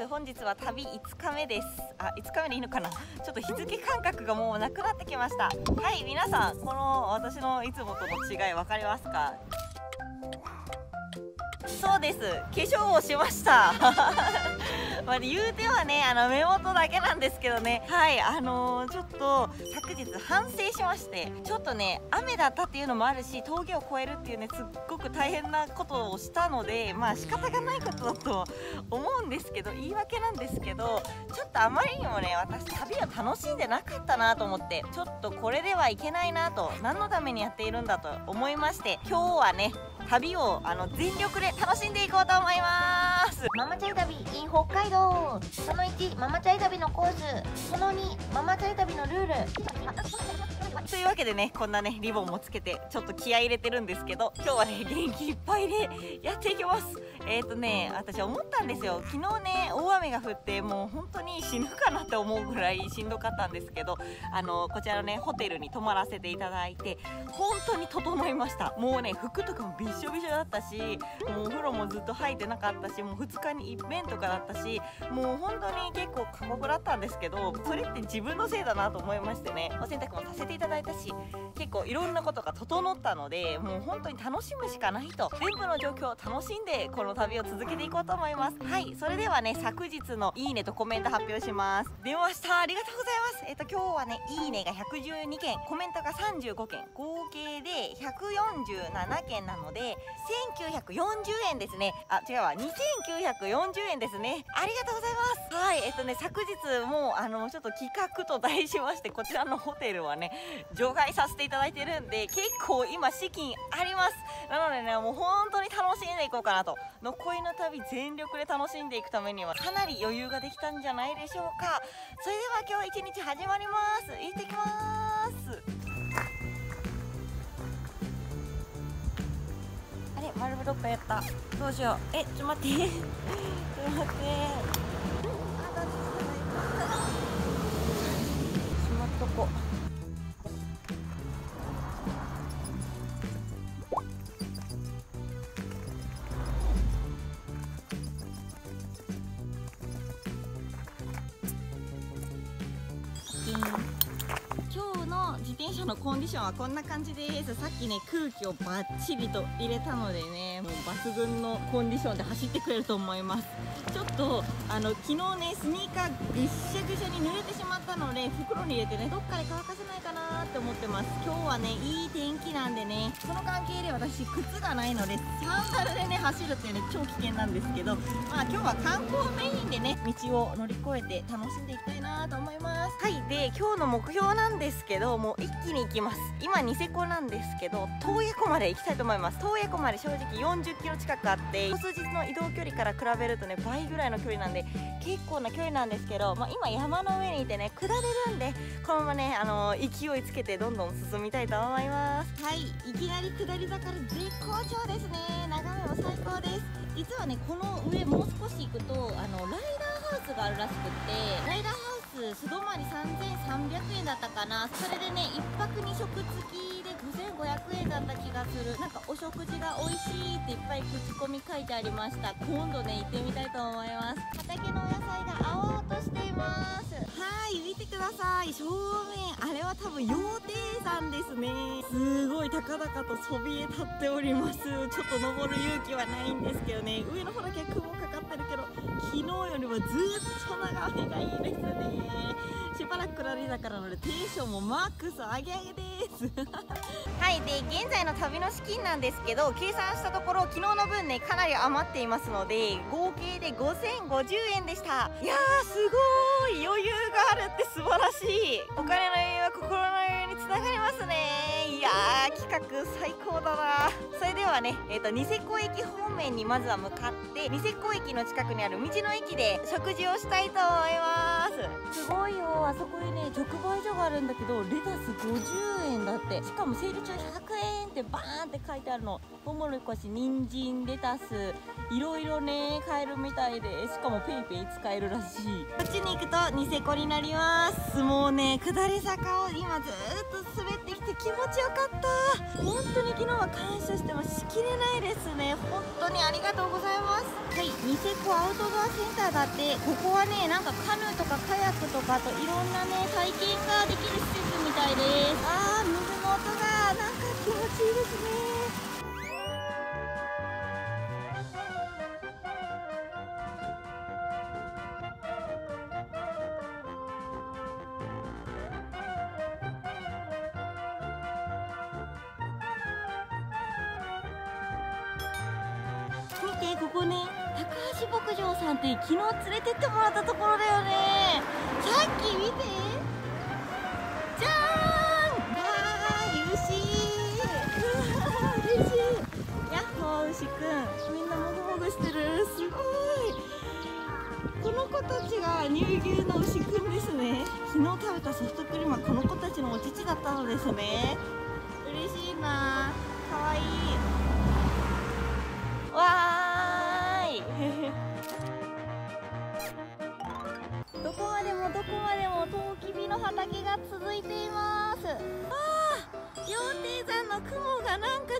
ます。本日は旅5日目です。あ5日目でいいのかな？ちょっと日付感覚がもうなくなってきました。はい皆さんこの私のいつもとの違い分かりますか？そうです。化粧をしました。まあ、言うてはねあの目元だけなんですけどね。はいあのー、ちょっと昨日反省しましてちょっとね雨だったっていうのもあるし峠を越えるっていうねすっごく大変なことをしたのでまあ仕方がないことだと思うんですけど言い訳なんですけどちょっとあまりにもね私旅を楽しんでなかったなと思ってちょっとこれではいけないなと何のためにやっているんだと思いまして今日はね旅をあの全力で楽しんでいこうと思います。ママチャイ旅 in 北海道。その1ママチャイ旅のコース。その2ママチャイ旅のルール。というわけでねこんなねリボンもつけてちょっと気合い入れてるんですけど今日はね元気いっぱいでやっていきます。えっ、ー、とね私思ったんですよ。昨日ね大雨が降ってもう本当に死ぬかなって思うぐらいしんどかったんですけどあのこちらのねホテルに泊まらせていただいて本当に整いました。もうね服とかもびしょびしょだったしもうお風呂もずっと入ってなかったしもう2日に一遍とかだったしもう本当に結構過酷だったんですけどそれって自分のせいだなと思いましてねお洗濯もさせていただいたし結構いろんなことが整ったのでもう本当に楽しむしかないと全部の状況を楽しんでこの旅を続けていこうと思います。はいそれではね昨日のいいねとコメント発表します。出ました。ありがとうございます。えっと今日はねいいねが112件コメントが35件。合計で147件なので1940円ですね。あ違うわ。2940円ですね。ありがとうございます。はいえっとね昨日もうあのちょっと企画と題しましてこちらのホテルはね除外させていただいてるんで結構今資金あります。なのでねもう本当に楽しんでいこうかなと。残りの旅全力で楽しんでいくためにはかなり余裕ができたんじゃないでしょうか。それでは今日一日始まります。行ってきます。あれ丸ブロックやった。どうしよう。えちょっと待って。ちょっと待って。しまっとこ。うの自転車のコンディションはこんな感じです。さっきね空気をバッチリと入れたのでねもう抜群のコンディションで走ってくれると思います。ちょっとあの昨日ねスニーカーぐっしゃぐしゃに濡れてしまったので袋に入れてねどっかで乾かせないかなって思ってます。今日はねいい天気なんでねその関係で私靴がないのでサンダルでね走るっていうね超危険なんですけどまあ今日は観光メインでね道を乗り越えて楽しんでいきたいなと思います。はいで今日の目標なんですけどもう一気に行きます。今ニセコなんですけど洞爺湖まで行きたいと思います。洞爺湖まで正直40キロ近くあって数日の移動距離から比べるとね倍ぐらいの距離なんで結構な距離なんですけど、まあ、今山の上にいてね下れるんでこのままねあのー、勢いつけてどんどん進みたいと思います。はいいきなり下り坂で絶好調ですね。眺めも最高です。実はねこの上もう少し行くとあのライダーハウスがあるらしくってライダーハウス素泊まり3300円だったかな。それでね1泊2食付きで5500円だった気がする。なんかお食事が美味しいっていっぱい口コミ書いてありました。今度ね行ってみたいと思います。畑のお野菜が青々としています。はい見てください。正面あれは多分羊蹄山ですね。すごい高々とそびえ立っております。ちょっと登る勇気はないんですけどね。上の方だけ雲昨日よりはずっと眺めがいいですね。しばらく下り坂なのでテンションもマックス上げ上げです。はいで現在の旅の資金なんですけど計算したところ昨日の分ねかなり余っていますので合計で5050円でした。いやーすごい。余裕があるって素晴らしい。お金の余裕は心の余裕につながりますね。いやー企画最高だな。それではねえっ、ー、とニセコ駅方面にまずは向かってニセコ駅の近くにある道の駅で食事をしたいと思います。すごいよあそそこにね直売所があるんだけどレタス50円だって。しかもセール中100円ってバーンって書いてあるの。トウモロコシ人参レタスいろいろね買えるみたいで。しかも PayPay 使えるらしい。こっちに行くとニセコになります。もうね下り坂を今ずっと滑ってきて気持ちよかった。本当に昨日は感謝してますしきれないですね。本当にありがとうセコアウトドアセンターがあってここはねなんかカヌーとかカヤックとかといろんなね体験ができる施設みたいです。あー水の音がなんか気持ちいいですね。ここね高橋牧場さんって昨日連れてってもらったところだよね。さっき見て。じゃーんわー牛うわー嬉しい。やっほー牛。くんみんなもぐもぐしてる。すごい。この子たちが乳牛の牛くんですね。昨日食べたソフトクリームはこの子たちのお乳だったのですね。嬉しいな。かわいい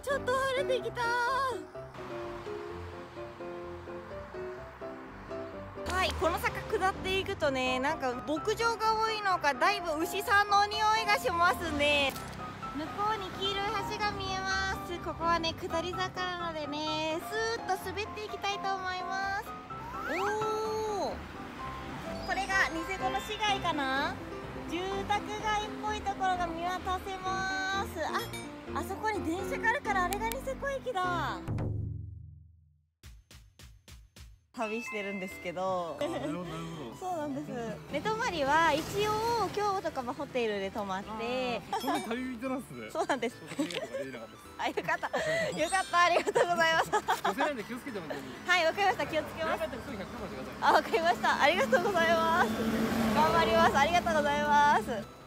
ちょっと晴れてきた。はいこの坂下っていくとねなんか牧場が多いのかだいぶ牛さんの匂いがしますね。向こうに黄色い橋が見えます。ここはね下り坂なのでねスーッと滑っていきたいと思います。おおこれがニセコの市街かな？住宅街っぽいところが見渡せます。ああそこに電車があるからあれがニセコ駅だ。旅してるんですけど。そうなんです。寝泊まりは一応今日とかもホテルで泊まって。そうなんです。あよかった。よかった。ありがとうございます。はいわかりました。気をつけます。やばかったらすぐ100番してください。あわかりました。ありがとうございます。頑張ります。ありがとうございます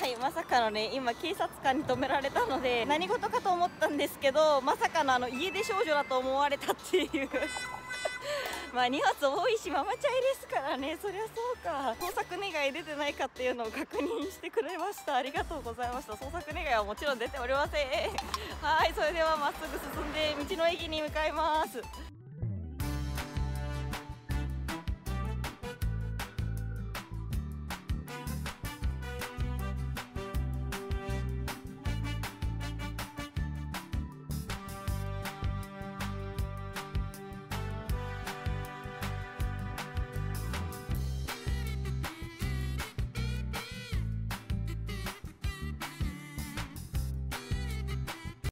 はいまさかのね今警察官に止められたので何事かと思ったんですけどまさかのあの家出少女だと思われたっていう。まあ荷物多いしママチャイですからねそりゃそうか。捜索願い出てないかっていうのを確認してくれました。ありがとうございました。捜索願いはもちろん出ておりません。はいそれではまっすぐ進んで道の駅に向かいます。